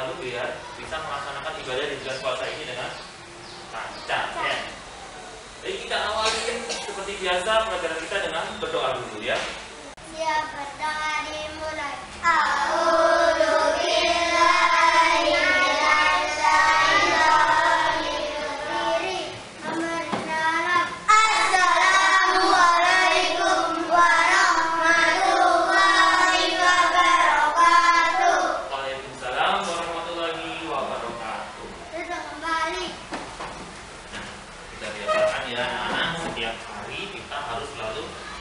lalu ya bisa melaksanakan ibadah di bulan puasa ini dengan lancar ya. Jadi kita awali seperti biasa pelajaran kita dengan berdoa dulu ya.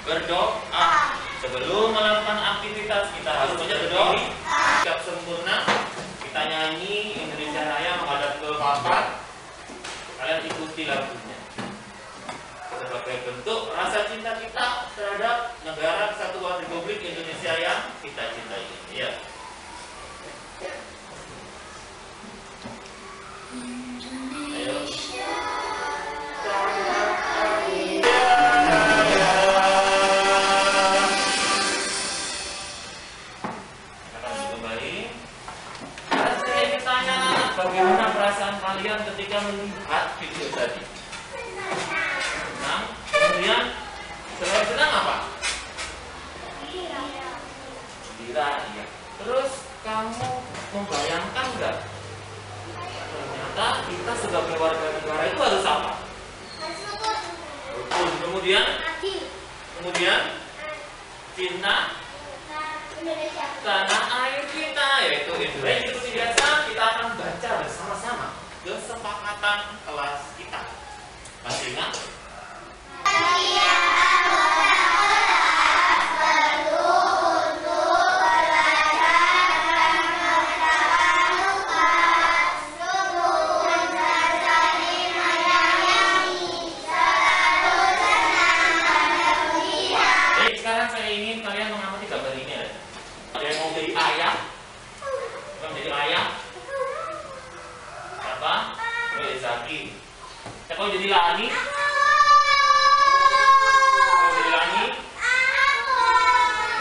Berdoa. Sebelum melakukan aktivitas kita harus banyak berdoa. Siap sempurna. Kita nyanyi Indonesia Raya menghadap ke papat. Kalian ikuti lagunya. Sebagai bentuk rasa cinta kita terhadap negara kesatuan Republik Indonesia yang kita cintai. Perasaan kalian ketika melihat video tadi? Senang. Kemudian selain senang apa? Gembira, iya. Terus kamu membayangkan nggak? Ternyata kita sebagai warga negara itu harus apa? Rukun. Kemudian, kemudian cinta tanah air kita yaitu Indonesia seperti biasa kita akan baca bersama-sama kesepakatan kelas kita masih ingat Baik, sekarang saya ingin kalian mengamati gambar ini ada. Ada yang mau jadi ayah? Mau jadi ayah? Siapa? Mau jadi Zaki. Siapa mau jadi Lani? Mau jadi Lani?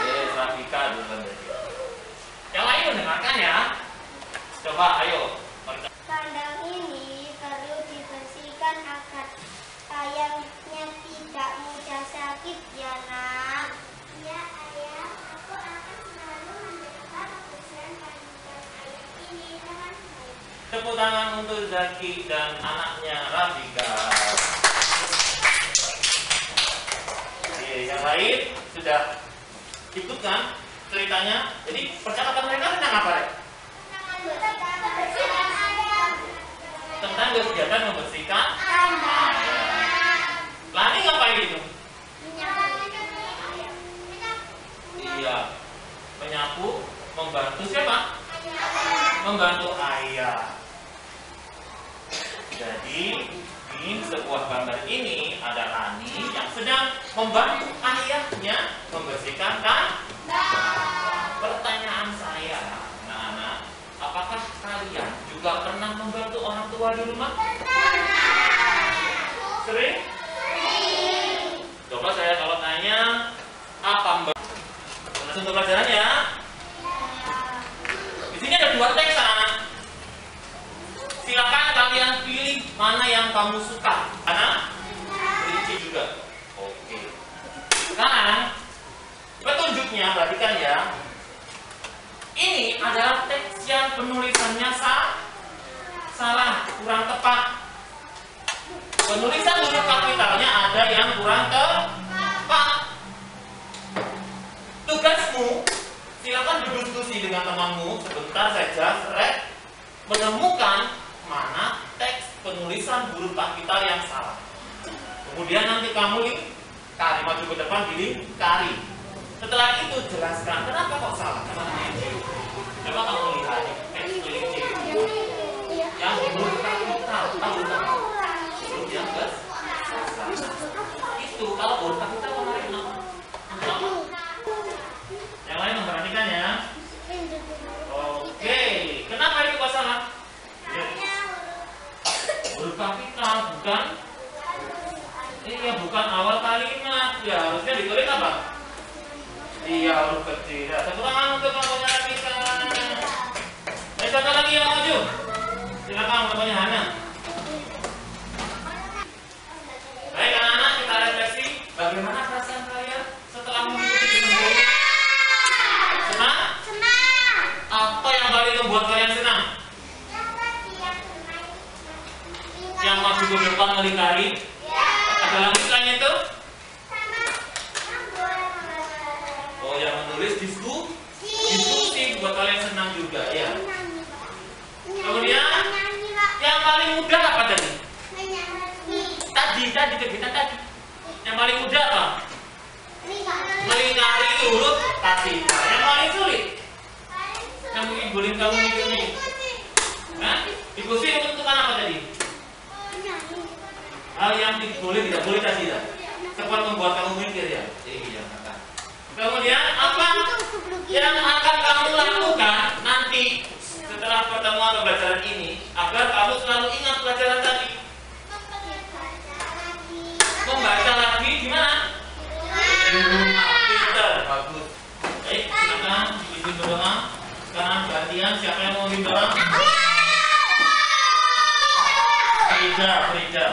Eh, Rafika duluan dari. Yang lain mendengarkan ya. Coba, ayo. Kandang ini perlu dibersihkan agar ayamnya tidak mudah sakit ya nak. Ya ayah, aku akan selalu menjaga kebersihan kandang ayam ini dengan baik. Tepuk tangan untuk Zaki dan anaknya Rafika. Oke, yang lain sudah ikut kan ceritanya? Jadi percakapan mereka tentang apa, Rek? Menjaga kebersihan ayam. Tentang kegiatan membersihkan. Membantu siapa? Membantu ayah. Jadi di sebuah gambar ini ada Lani yang sedang membantu ayahnya membersihkan kan? Pertanyaan saya, anak-anak, apakah kalian juga pernah membantu orang tua di rumah? Sering? Coba saya kalau tanya, apa? Langsung ke pelajarannya. Di sini ada dua teks anak. Silakan kalian pilih mana yang kamu suka. Karena rinci juga. Oke. Sekarang petunjuknya perhatikan ya. Ini adalah teks yang penulisannya sa salah, kurang tepat. Penulisan huruf kapitalnya ada yang kurang tepat. Tugasmu, silakan berdiskusi dengan temanmu sebentar saja, seret, menemukan mana teks penulisan huruf kapital yang salah. Kemudian nanti kamu lingkari maju ke depan dilingkari. Setelah itu jelaskan kenapa kok salah. Coba kamu lihat teks kelinci yang huruf kapital tahu nggak? Huruf yang ke itu kalau huruf kapital kemarin apa? Apa? Yang lain memperhatikan ya. Oke, kenapa itu kok salah? Huruf kapital bukan Iya bukan awal kalimat ya harusnya ditulis apa? Iya huruf kecil. Ya, tangan untuk Rafika. Ayo satu lagi yang maju. Silakan kelompoknya Hana. Baik anak-anak kita refleksi Yang maju ke depan ngelingkari. Ada lagi selain itu? Oh, yang menulis disku, diskusi buat kalian senang juga ya. Kemudian? Yang paling mudah apa tadi? Tadi, tadi kegiatan tadi. Yang paling mudah apa? Melingkari huruf tadi. Yang paling sulit? Yang mungkin boleh kamu nih. Hah? Diskusi menentukan apa tadi? Hal yang boleh tidak boleh tadi ya. Cepat membuat kamu mikir ya. Iya, kata. Kemudian apa yang akan kamu lakukan nanti setelah pertemuan pembelajaran ini agar kamu selalu ingat pelajaran tadi? Membaca lagi gimana? Peter, bagus. Baik, silakan dipimpin berdoa. Sekarang gantian siapa yang mau mimpin doa? Frida, Frida.